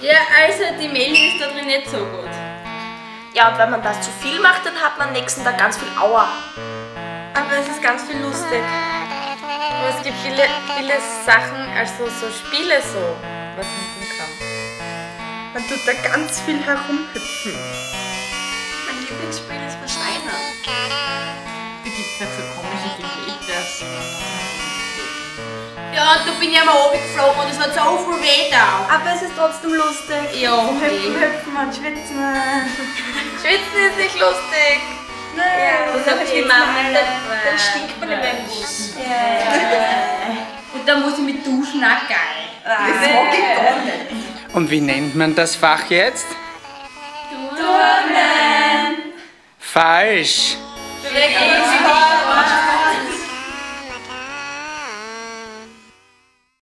Ja, also die Meli ist da drin nicht so gut. Ja, und wenn man das zu viel macht, dann hat man am nächsten Tag ganz viel Aua. Aber es ist ganz viel lustig. Und es gibt viele, viele Sachen, also so Spiele so, was man tun kann. Man tut da ganz viel herumhüpfen. Mein Lieblingsspiel ist Versteinern. Da gibt es auch so komische Geräte. Ja, da bin ich einmal runtergeflogen und es hat so viel weh da. Aber es ist trotzdem lustig. Ja, Hüpfen, okay. hüpfen und schwitzen. Schwitzen ist nicht lustig. Und dann die Mama, dann, dann stinkt man in meinem Bus. Und dann muss ich mit duschen, auch geil. Das mag ich gar nicht. Und wie nennt man das Fach jetzt? Turnen! Falsch! Schrecklich.